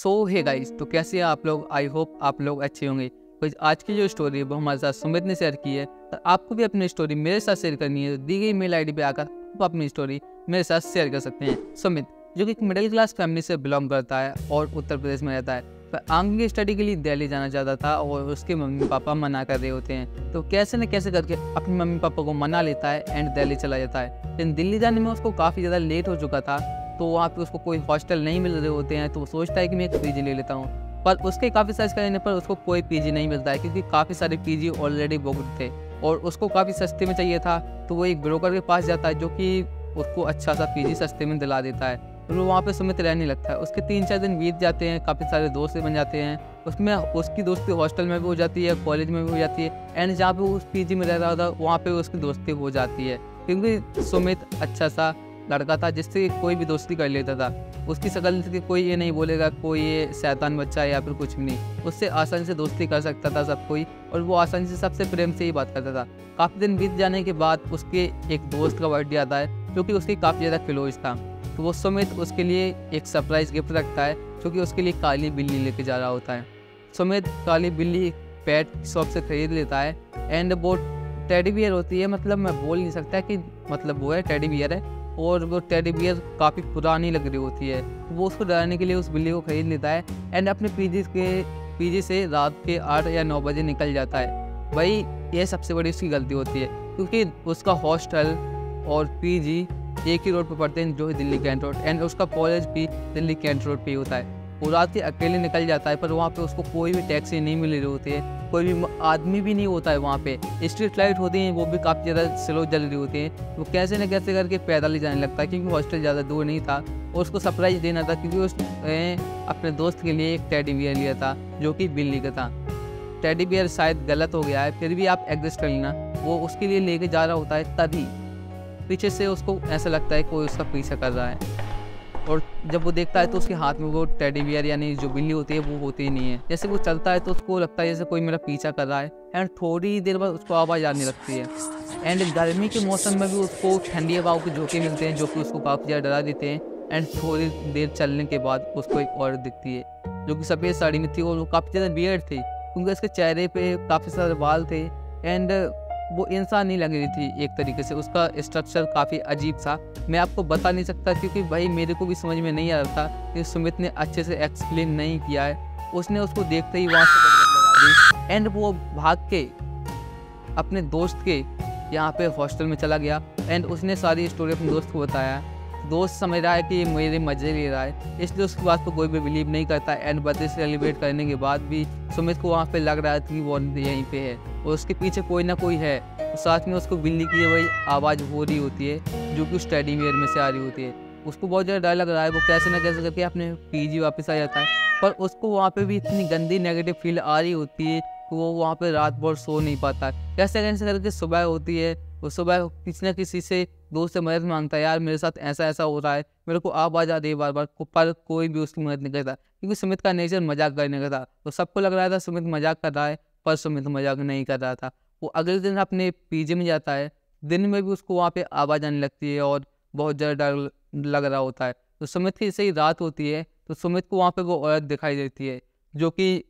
सो है गाइस तो कैसे हैं आप लोग? आई होप आप लोग अच्छे होंगे। तो आज की जो स्टोरी है, वो हमारे साथ सुमित ने शेयर की है। तो आपको भी अपनी स्टोरी मेरे साथ शेयर करनी है। तो दी गई मेल आईडी पे आकर आप अपनी स्टोरी मेरे साथ शेयर कर सकते हैं। सुमित, जो कि एक मिडिल क्लास फैमिली से बिलोंग करता है और उत्तर प्रदेश में रहता है। वह आगे की स्टडी के लिए दिल्ली जाना चाहता था और उसके मम्मी पापा मना कर रहे होते हैं। तो कैसे न कैसे करके अपने मम्मी पापा को मना लेता है एंड दिल्ली चला जाता है। लेकिन दिल्ली जाने में उसको काफ़ी ज़्यादा लेट हो चुका था। तो वहाँ पे उसको कोई हॉस्टल नहीं मिल रहे होते हैं तो वो सोचता है कि मैं एक पीजी ले लेता हूँ। पर उसके काफ़ी सर्च करने पर उसको कोई पीजी नहीं मिलता है, क्योंकि काफ़ी सारे पीजी ऑलरेडी बुकड थे। और उसको काफ़ी सस्ते में चाहिए था तो वो एक ब्रोकर के पास जाता है, जो कि उसको अच्छा सा पीजी सस्ते में दिला देता है। और वो वहाँ पे सुमित रहने लगता है। उसके तीन चार दिन बीत जाते हैं, काफ़ी सारे दोस्त बन जाते हैं। उसमें उसकी दोस्ती हॉस्टल में भी हो जाती है कॉलेज में भी हो जाती है एंड जहाँ पे उस पीजी में रह रहा था, वहाँ पे उसकी दोस्ती हो जाती है। क्योंकि सुमित अच्छा सा लड़का था जिससे कोई भी दोस्ती कर लेता था। उसकी शक्ल से कोई ये नहीं बोलेगा, कोई ये शैतान बच्चा है या फिर कुछ भी नहीं। उससे आसानी से दोस्ती कर सकता था सब कोई और वो आसानी से सबसे प्रेम से ही बात करता था। काफ़ी दिन बीत जाने के बाद उसके एक दोस्त का बर्थडे आता है, जो कि उसकी काफ़ी ज़्यादा क्लोज था। तो वो सुमित उसके लिए एक सरप्राइज़ गिफ्ट रखता है, जो कि उसके लिए काली बिल्ली लेके जा रहा होता है। सुमित काली बिल्ली पेट शॉप से खरीद लेता है एंड वो टेडी बियर होती है मतलब मैं बोल नहीं सकता कि मतलब वो है टेडी बियर है। और वो टेडी बियर काफ़ी पुरानी लग रही होती है। वो उसको डराने के लिए उस बिल्ली को खरीद लेता है एंड अपने पीजी के पीजी से रात के आठ या नौ बजे निकल जाता है। भाई यह सबसे बड़ी उसकी गलती होती है क्योंकि उसका हॉस्टल और पीजी एक ही रोड पर पढ़ते हैं जो है दिल्ली कैंट रोड एंड उसका कॉलेज भी दिल्ली कैंट रोड पर ही होता है। वो रात के अकेले निकल जाता है, पर वहाँ पे उसको कोई भी टैक्सी नहीं मिल रही होती है। कोई भी आदमी भी नहीं होता है वहाँ पे। स्ट्रीट लाइट होती हैं, वो भी काफ़ी ज़्यादा स्लो जल रही होती हैं। वो कैसे न कैसे करके पैदल ही जाने लगता है, क्योंकि हॉस्टल ज़्यादा दूर नहीं था और उसको सरप्राइज़ देना था, क्योंकि उसने अपने दोस्त के लिए एक टेडी बियर लिया था, जो कि बिल्ली का था। टेडी बियर शायद गलत हो गया है, फिर भी आप एडजस्ट कर लेना। वो उसके लिए लेके जा रहा होता है तभी। पीछे से उसको ऐसा लगता है कोई उसका पीछा कर रहा है। और जब वो देखता है तो उसके हाथ में वो टेडी बियर यानी जो बिल्ली होती है, वो होती ही नहीं है। जैसे वो चलता है तो उसको लगता है जैसे कोई मेरा पीछा कर रहा है एंड थोड़ी देर बाद उसको आवाज़ आने लगती है। एंड गर्मी के मौसम में भी उसको ठंडी हवाओं के झोंके मिलते हैं जो कि उसको काफ़ी ज़्यादा डरा देते हैं एंड थोड़ी देर चलने के बाद उसको एक औरत दिखती है, जो कि सफ़ेद साड़ी में थी और वो काफ़ी ज़्यादा बियर्ड थी, क्योंकि उसके चेहरे पे काफ़ी सारे बाल थे एंड वो इंसान नहीं लग रही थी एक तरीके से। उसका स्ट्रक्चर काफ़ी अजीब था। मैं आपको बता नहीं सकता क्योंकि भाई मेरे को भी समझ में नहीं आ रहा था कि सुमित ने अच्छे से एक्सप्लेन नहीं किया है। उसने उसको देखते ही वहाँ से लगा दी। एंड वो भाग के, अपने दोस्त के यहाँ पे हॉस्टल में चला गया। एंड उसने सारी स्टोरी अपने दोस्त को बताया। दोस्त समझ रहा है कि ये मेरे मज़े ले रहा है। इसलिए उसकी बात को कोई भी बिलीव नहीं करता। एंड बर्थडे सेलिब्रेट करने के बाद भी सुमित को वहाँ पे लग रहा है कि वो यहीं पे है। और उसके पीछे कोई ना कोई है। साथ में उसको बिल्ली की वही आवाज़ हो रही होती है, जो कि उस टेडी वेयर में से आ रही होती है। उसको बहुत ज़्यादा डर लग रहा है, वो कैसे ना कैसे करके अपने पीजी वापस आ जाता है। पर उसको वहाँ पे भी इतनी गंदी नेगेटिव फील आ रही होती है कि वो वहाँ पे रात भर सो नहीं पाता। कैसे कैसे करके सुबह होती है वो सुबह किसी ना किसी से दोस्त से मदद माँगता है, यार, मेरे साथ ऐसा ऐसा हो रहा है, मेरे को आवाज़ आ रही है बार बार पर कोई भी उसकी मदद नहीं करता। क्योंकि सुमित का नेचर मज़ाक करने का था तो सबको लग रहा था सुमित मज़ाक कर रहा है पर सुमित मज़ाक नहीं कर रहा था। वो अगले दिन अपने पीजी में जाता है। दिन में भी उसको वहाँ पे आवाज़ आने लगती है और बहुत ज़्यादा डर लग रहा होता है। तो सुमित की सही रात होती है तो सुमित को वहाँ पे वो औरत दिखाई देती है, जो कि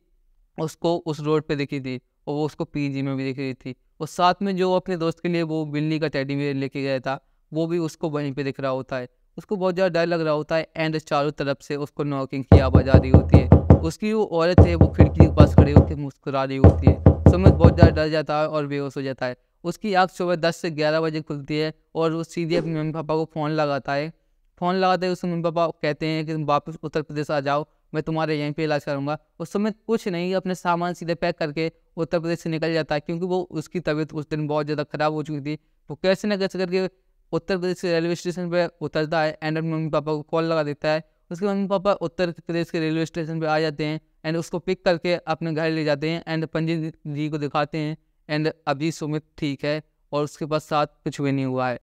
उसको उस रोड पे दिखी थी और वो उसको पीजी में भी दिख थी। और साथ में जो अपने दोस्त के लिए वो बिल्ली का टैडी बियर लेके गया था, वो भी उसको वहीं पर दिख रहा होता है। उसको बहुत ज़्यादा डर लग रहा होता है, एंड चारों तरफ़ से उसको नॉकिंग की आवाज़ आ रही होती है। उसकी वो औरत है, वो खिड़की के पास खड़ी होकर मुस्कुरा रही होती है। सुमित बहुत ज़्यादा डर जाता है और बेहोश हो जाता है। उसकी आँख सुबह दस से ग्यारह बजे खुलती है और वो सीधे अपने मम्मी पापा को फ़ोन लगाता है। फ़ोन लगाते ही उसके मम्मी पापा कहते हैं कि तुम वापस उत्तर प्रदेश आ जाओ, मैं तुम्हारे यहीं पे इलाज करूँगा। उस समय कुछ नहीं, अपने सामान सीधे पैक करके उत्तर प्रदेश से निकल जाता है क्योंकि वो उसकी तबीयत उस दिन बहुत ज़्यादा ख़राब हो चुकी थी। वो कैसे ना कैसे करके उत्तर प्रदेश के रेलवे स्टेशन पर उतरता है एंड अपने मम्मी पापा को कॉल लगा देता है। उसके मम्मी पापा उत्तर प्रदेश के रेलवे स्टेशन पर आ जाते हैं एंड उसको पिक करके अपने घर ले जाते हैं एंड पंडित जी को दिखाते हैं एंड अभी सुमित ठीक है और उसके पास साथ कुछ भी नहीं हुआ है।